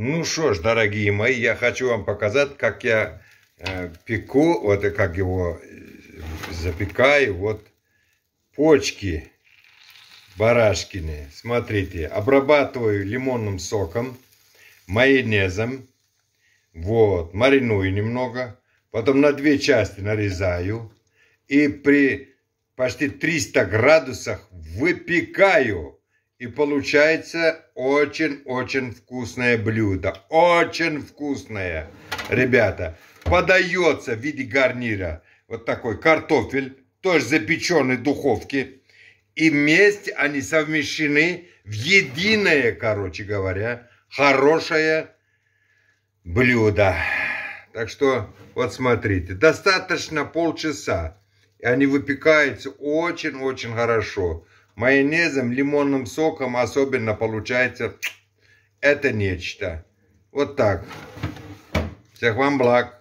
Ну что ж, дорогие мои, я хочу вам показать, как я э, пеку, вот и как его э, запекаю, вот почки барашкины. Смотрите, обрабатываю лимонным соком, майонезом, вот, мариную немного, потом на две части нарезаю и при почти 300 градусах выпекаю. И получается очень-очень вкусное блюдо. Очень вкусное, ребята. Подается в виде гарнира вот такой картофель, тоже запеченный в духовке. И вместе они совмещены в единое, короче говоря, хорошее блюдо. Так что, вот смотрите, достаточно полчаса. И они выпекаются очень-очень хорошо майонезом, лимонным соком особенно получается это нечто. Вот так. Всех вам благ.